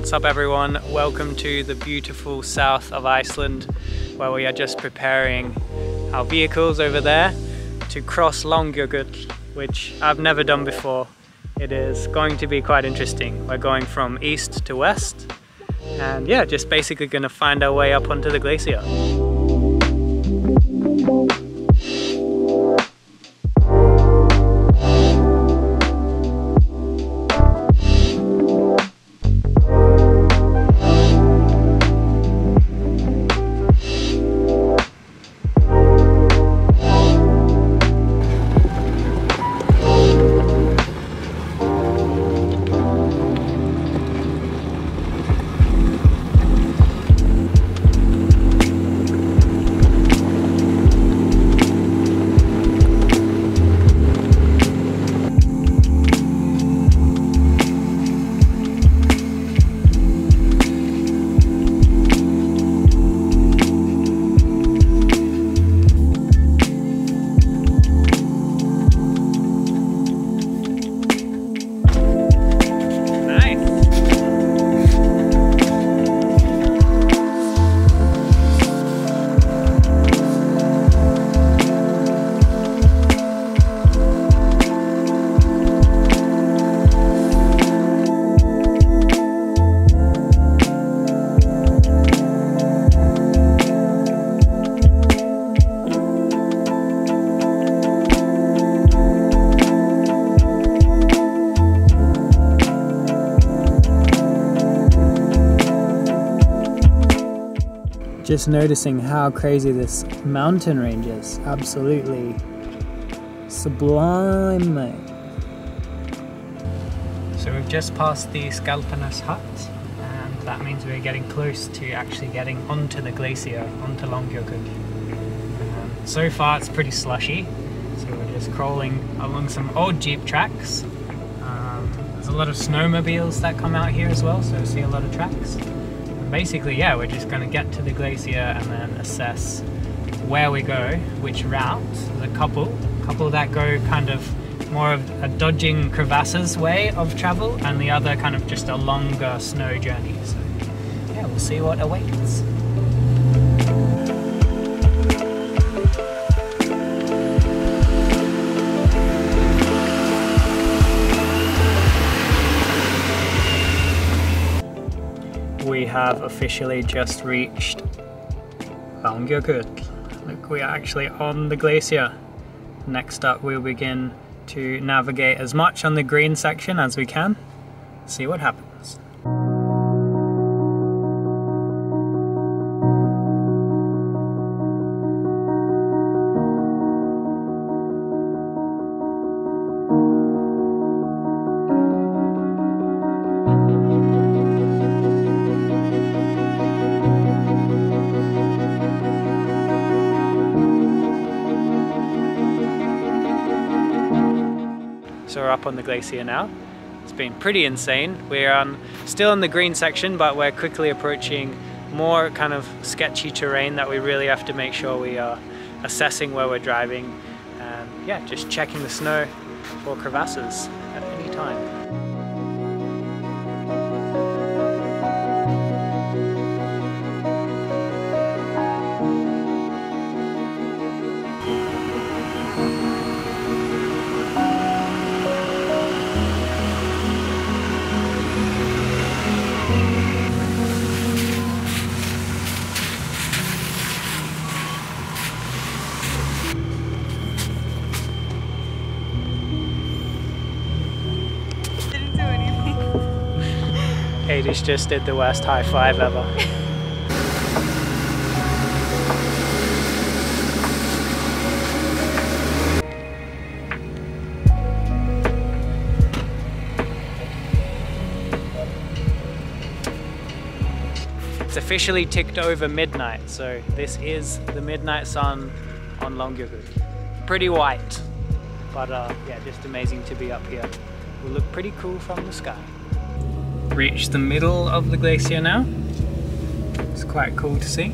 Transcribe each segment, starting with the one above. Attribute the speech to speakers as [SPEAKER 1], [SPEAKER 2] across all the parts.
[SPEAKER 1] What's up everyone? Welcome to the beautiful south of Iceland where we are just preparing our vehicles over there to cross Langjökull which I've never done before. It is going to be quite interesting. We're going from east to west and yeah, just basically going to find our way up onto the glacier. Just noticing how crazy this mountain range is. Absolutely sublime. So we've just passed the Skálpanes hut and that means we're getting close to actually getting onto the glacier, onto Langjökull. Um, so far it's pretty slushy, so we're just crawling along some old jeep tracks. Um, there's a lot of snowmobiles that come out here as well, so see a lot of tracks basically, yeah, we're just going to get to the glacier and then assess where we go, which route. There's a couple, a couple that go kind of more of a dodging crevasses way of travel, and the other kind of just a longer snow journey. So, yeah, we'll see what awaits. We have officially just reached Langjökull. Look, we are actually on the glacier. Next up, we'll begin to navigate as much on the green section as we can, see what happens. We're up on the glacier now. It's been pretty insane. We're on, still in the green section, but we're quickly approaching more kind of sketchy terrain that we really have to make sure we are assessing where we're driving and yeah, just checking the snow for crevasses at any time. Hades just did the worst high five ever. It's officially ticked over midnight, so this is the midnight sun on Langjökull. Pretty white, but uh, yeah, just amazing to be up here. Will look pretty cool from the sky reached the middle of the glacier now. It's quite cool to see.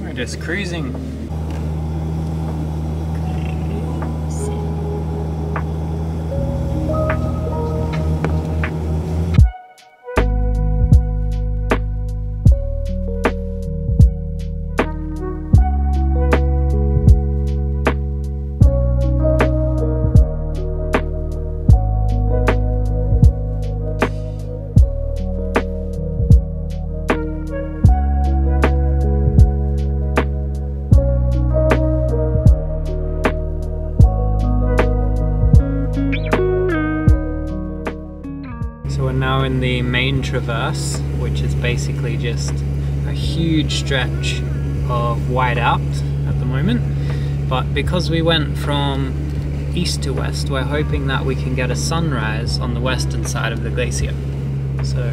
[SPEAKER 1] We're just cruising. Traverse, which is basically just a huge stretch of white out at the moment. But because we went from east to west, we're hoping that we can get a sunrise on the western side of the glacier. So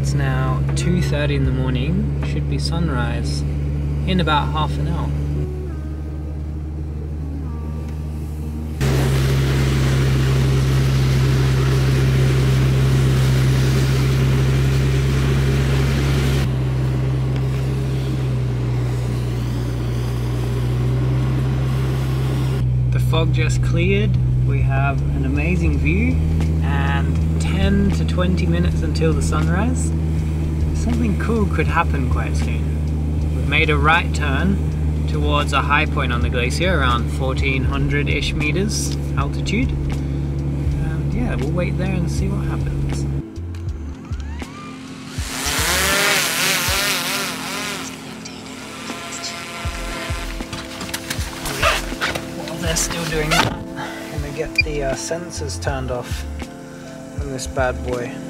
[SPEAKER 1] it's now 2.30 in the morning, should be sunrise in about half an hour. Fog just cleared. We have an amazing view and 10 to 20 minutes until the sunrise. Something cool could happen quite soon. We've made a right turn towards a high point on the glacier around 1400-ish meters altitude. And yeah, we'll wait there and see what happens. Doing that. I'm gonna get the uh, sensors turned off on this bad boy.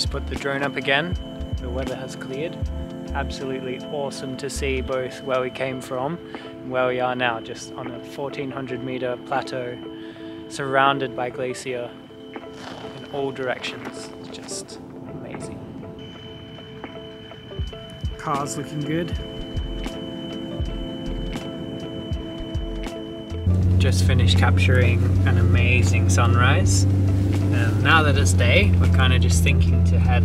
[SPEAKER 1] Just put the drone up again. The weather has cleared. Absolutely awesome to see both where we came from and where we are now, just on a 1400 meter plateau surrounded by glacier in all directions. It's just amazing. Car's looking good. Just finished capturing an amazing sunrise um, now that it's day, we're kind of just thinking to head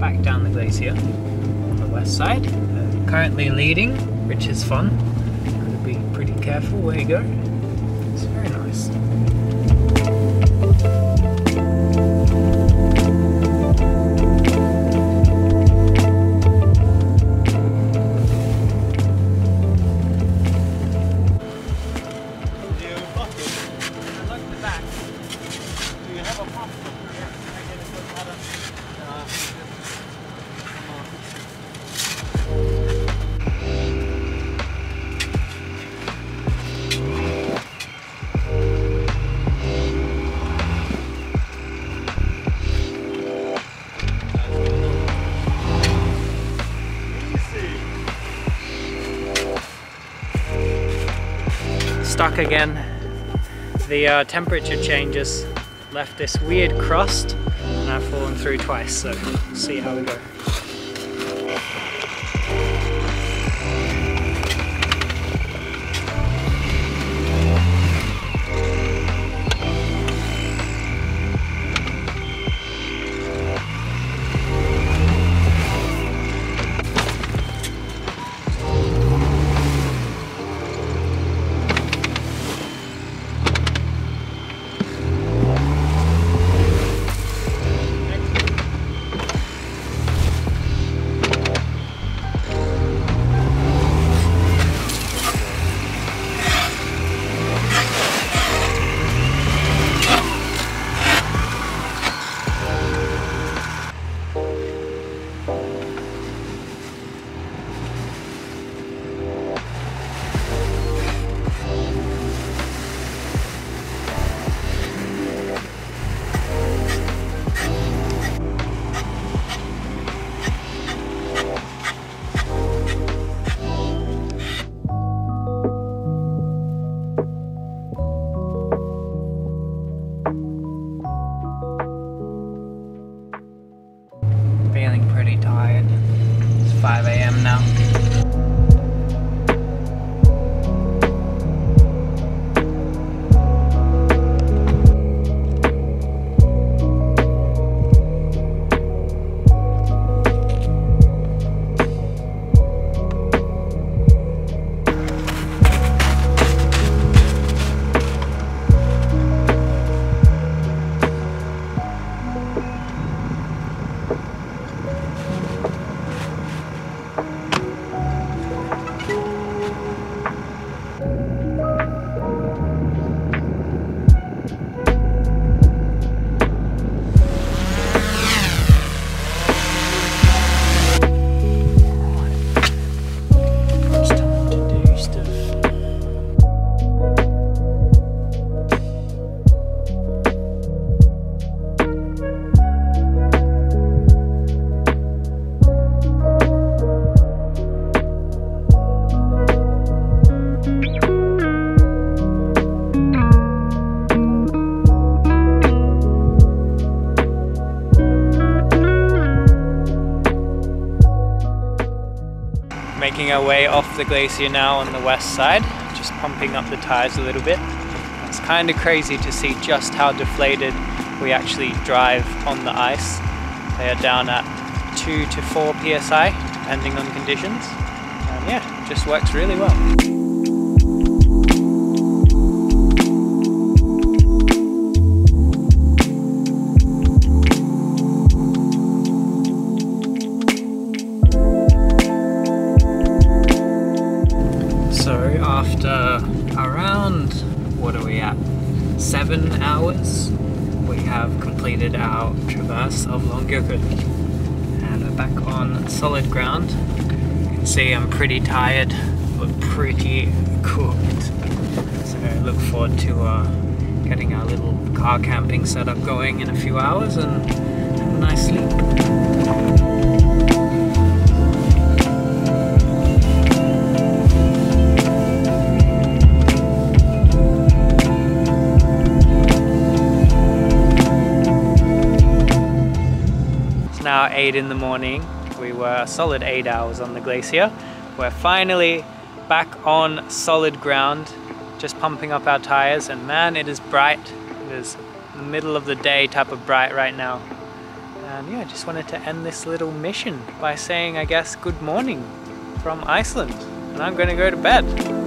[SPEAKER 1] back down the glacier on the west side. Uh, currently leading, which is fun. Gotta be pretty careful where you go. Stuck again. The uh, temperature changes left this weird crust and I've fallen through twice, so see how we go. Our way off the glacier now on the west side, just pumping up the tires a little bit. It's kind of crazy to see just how deflated we actually drive on the ice. They are down at 2 to 4 psi, depending on conditions. And yeah, just works really well. Seven hours, we have completed our traverse of Langjökull. And we're back on solid ground. You can see I'm pretty tired, but pretty cooked. So I look forward to uh, getting our little car camping setup going in a few hours and have a nice sleep. 8 in the morning. We were a solid 8 hours on the glacier. We're finally back on solid ground, just pumping up our tires and man it is bright. It is the middle of the day type of bright right now. And yeah, I just wanted to end this little mission by saying I guess good morning from Iceland. And I'm gonna go to bed.